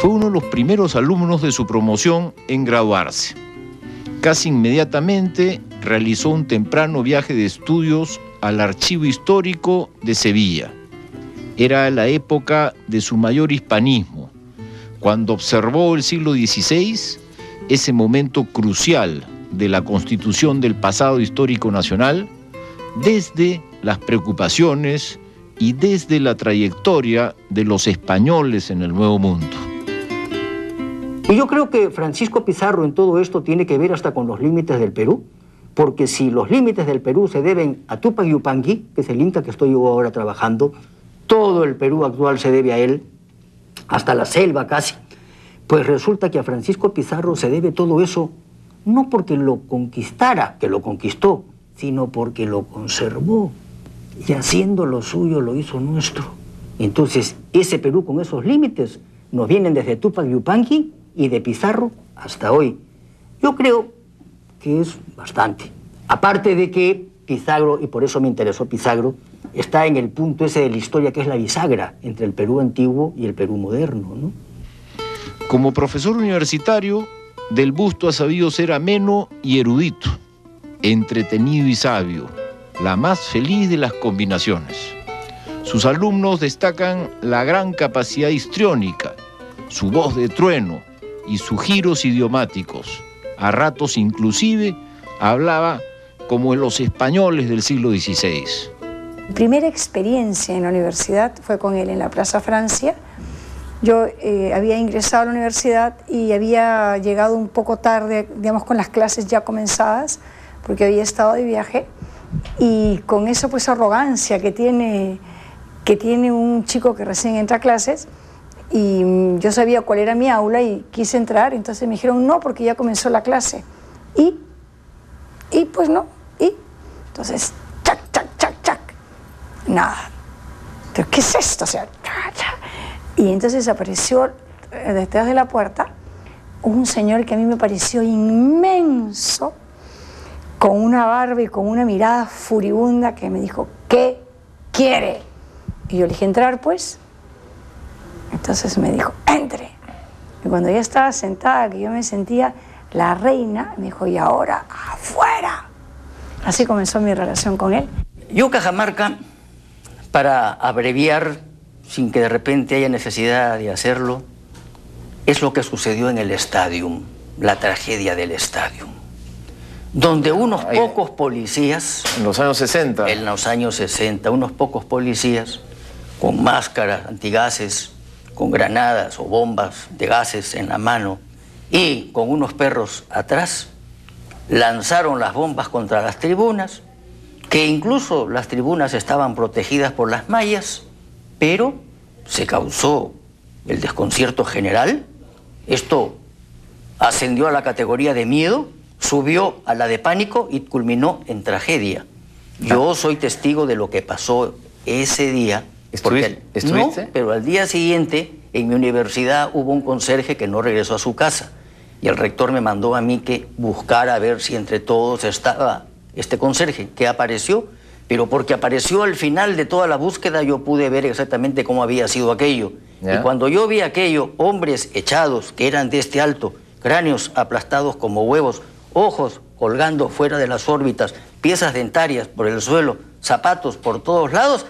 Fue uno de los primeros alumnos de su promoción en graduarse. Casi inmediatamente realizó un temprano viaje de estudios al Archivo Histórico de Sevilla. Era la época de su mayor hispanismo, cuando observó el siglo XVI, ese momento crucial de la constitución del pasado histórico nacional, desde las preocupaciones y desde la trayectoria de los españoles en el Nuevo Mundo. Y yo creo que Francisco Pizarro en todo esto tiene que ver hasta con los límites del Perú, porque si los límites del Perú se deben a Tupac Yupanqui, que es el Inca que estoy yo ahora trabajando, todo el Perú actual se debe a él, hasta la selva casi, pues resulta que a Francisco Pizarro se debe todo eso no porque lo conquistara, que lo conquistó, sino porque lo conservó y haciendo lo suyo lo hizo nuestro. Entonces, ese Perú con esos límites nos vienen desde Tupac Yupanqui y de Pizarro hasta hoy. Yo creo que es bastante. Aparte de que Pizarro, y por eso me interesó Pizarro, está en el punto ese de la historia que es la bisagra entre el Perú antiguo y el Perú moderno. ¿no? Como profesor universitario, Del Busto ha sabido ser ameno y erudito, entretenido y sabio, la más feliz de las combinaciones. Sus alumnos destacan la gran capacidad histriónica, su voz de trueno y sus giros idiomáticos. A ratos inclusive hablaba como los españoles del siglo XVI. Mi primera experiencia en la universidad fue con él en la Plaza Francia. Yo eh, había ingresado a la universidad y había llegado un poco tarde, digamos, con las clases ya comenzadas, porque había estado de viaje. Y con esa pues arrogancia que tiene, que tiene un chico que recién entra a clases, y mm, yo sabía cuál era mi aula y quise entrar, entonces me dijeron no porque ya comenzó la clase. Y, y pues no, y entonces, chac, chac, chac, chac, nada. ¿Pero qué es esto? O sea, Y entonces apareció eh, detrás de la puerta un señor que a mí me pareció inmenso, con una barba y con una mirada furibunda que me dijo, ¿qué quiere? Y yo le dije, entrar pues. Entonces me dijo, entre. Y cuando ya estaba sentada, que yo me sentía la reina, me dijo, y ahora, afuera. Así comenzó mi relación con él. Yo, Cajamarca, para abreviar, sin que de repente haya necesidad de hacerlo, es lo que sucedió en el Stadium, la tragedia del Stadium, donde unos pocos policías... En los años 60. En los años 60, unos pocos policías con máscaras antigases, con granadas o bombas de gases en la mano y con unos perros atrás, lanzaron las bombas contra las tribunas, que incluso las tribunas estaban protegidas por las mallas, pero se causó el desconcierto general. Esto ascendió a la categoría de miedo, subió a la de pánico y culminó en tragedia. Yo soy testigo de lo que pasó ese día ¿Estuviste? No, pero al día siguiente en mi universidad hubo un conserje que no regresó a su casa y el rector me mandó a mí que buscara a ver si entre todos estaba este conserje, que apareció, pero porque apareció al final de toda la búsqueda yo pude ver exactamente cómo había sido aquello. Y cuando yo vi aquello, hombres echados que eran de este alto, cráneos aplastados como huevos, ojos colgando fuera de las órbitas, piezas dentarias por el suelo, zapatos por todos lados,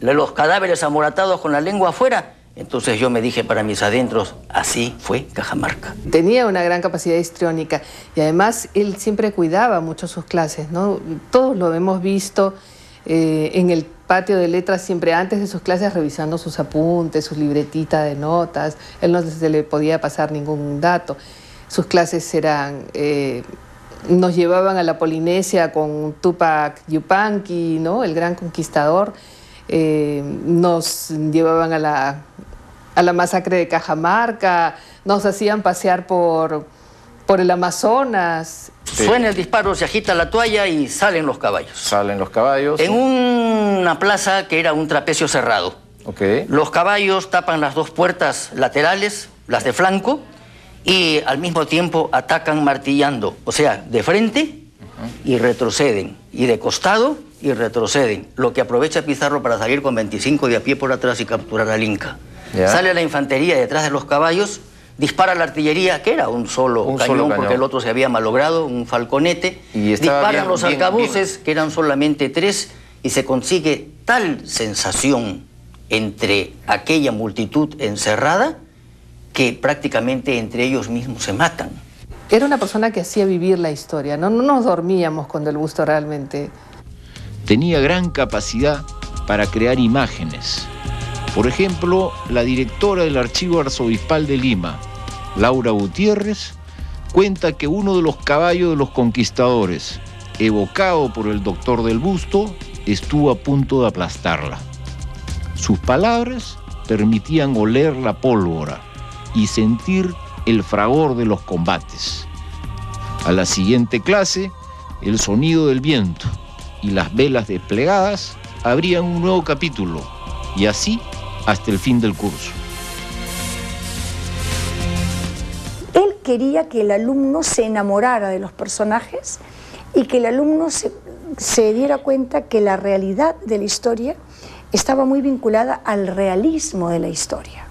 los cadáveres amoratados con la lengua afuera. Entonces yo me dije para mis adentros, así fue Cajamarca. Tenía una gran capacidad histriónica y además él siempre cuidaba mucho sus clases, ¿no? Todos lo hemos visto eh, en el patio de letras siempre antes de sus clases revisando sus apuntes, sus libretitas de notas. Él no se le podía pasar ningún dato. Sus clases eran... Eh, nos llevaban a la Polinesia con Tupac Yupanqui, ¿no? el gran conquistador. Eh, nos llevaban a la, a la masacre de Cajamarca, nos hacían pasear por, por el Amazonas. Suena el disparo, se agita la toalla y salen los caballos. Salen los caballos. En una plaza que era un trapecio cerrado. Okay. Los caballos tapan las dos puertas laterales, las de flanco, y al mismo tiempo atacan martillando, o sea, de frente y retroceden, y de costado y retroceden, lo que aprovecha Pizarro para salir con 25 de a pie por atrás y capturar al Inca. Sale la infantería detrás de los caballos, dispara la artillería, que era un solo, cañón, porque el otro se había malogrado, un falconete. Y Disparan los arcabuces, que eran solamente tres, y se consigue tal sensación entre aquella multitud encerrada que prácticamente entre ellos mismos se matan. Era una persona que hacía vivir la historia, no, no nos dormíamos cuando el gusto realmente. Tenía gran capacidad para crear imágenes. Por ejemplo, la directora del Archivo Arzobispal de Lima, Laura Gutiérrez, cuenta que uno de los caballos de los conquistadores, evocado por el doctor del busto, estuvo a punto de aplastarla. Sus palabras permitían oler la pólvora y sentir el fragor de los combates. A la siguiente clase, el sonido del viento y las velas desplegadas abrían un nuevo capítulo, y así hasta el fin del curso. Él quería que el alumno se enamorara de los personajes y que el alumno se, se diera cuenta que la realidad de la historia estaba muy vinculada al realismo de la historia.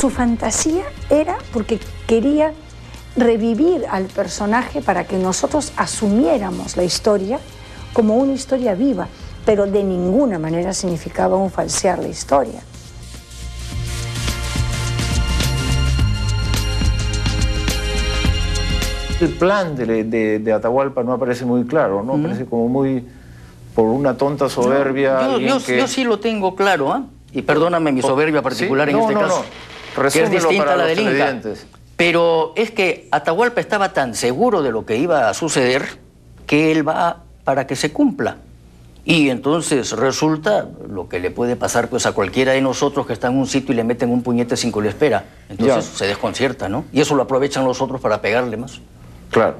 Su fantasía era porque quería revivir al personaje para que nosotros asumiéramos la historia como una historia viva, pero de ninguna manera significaba un falsear la historia. El plan de, Atahualpa no aparece muy claro, ¿no? Parece como muy por una tonta soberbia. yo, sí lo tengo claro, ¿ah? y perdóname mi soberbia particular en este caso, que es distinta a la del Inca. Pero es que Atahualpa estaba tan seguro de lo que iba a suceder que él va para que se cumpla. Y entonces resulta lo que le puede pasar pues a cualquiera de nosotros que está en un sitio y le meten un puñete sin que lo espera. Entonces se desconcierta, ¿no? Y eso lo aprovechan los otros para pegarle más. Claro.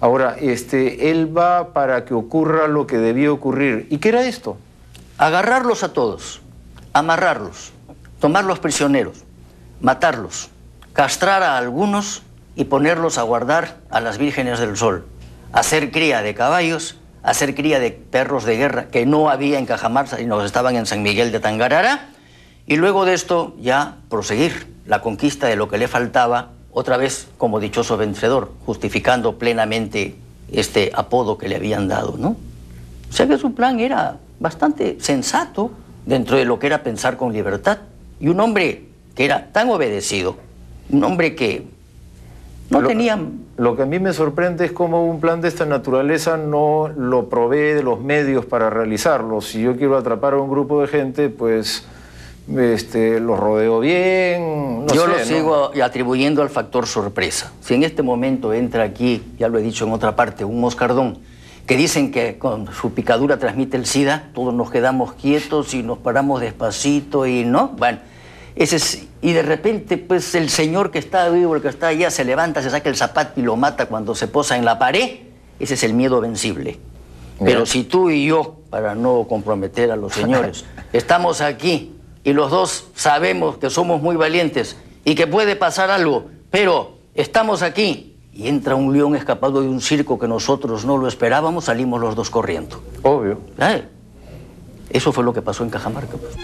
Ahora, este, él va para que ocurra lo que debía ocurrir. ¿Y qué era esto? Agarrarlos a todos, amarrarlos, tomarlos prisioneros, matarlos, castrar a algunos y ponerlos a guardar a las vírgenes del sol, hacer cría de caballos hacer cría de perros de guerra que no había en Cajamarca y nos estaban en San Miguel de Tangarara, y luego de esto ya proseguir la conquista de lo que le faltaba, otra vez como dichoso vencedor, justificando plenamente este apodo que le habían dado, ¿no? O sea que su plan era bastante sensato dentro de lo que era pensar con libertad. Y un hombre que era tan obedecido, un hombre que no lo, tenían... Lo que a mí me sorprende es cómo un plan de esta naturaleza no lo provee de los medios para realizarlo. Si yo quiero atrapar a un grupo de gente, pues este, los rodeo bien. yo lo sigo atribuyendo al factor sorpresa. Si en este momento entra aquí, ya lo he dicho en otra parte, un moscardón, que dicen que con su picadura transmite el SIDA, todos nos quedamos quietos y nos paramos despacito y no. Bueno ese y de repente, pues el señor que está vivo, el que está allá, se levanta, se saca el zapato y lo mata cuando se posa en la pared. Ese es el miedo vencible. Pero si tú y yo, para no comprometer a los señores, estamos aquí y los dos sabemos que somos muy valientes y que puede pasar algo, pero estamos aquí y entra un león escapado de un circo que nosotros no lo esperábamos, salimos los dos corriendo. Obvio. Eso fue lo que pasó en Cajamarca. Pues.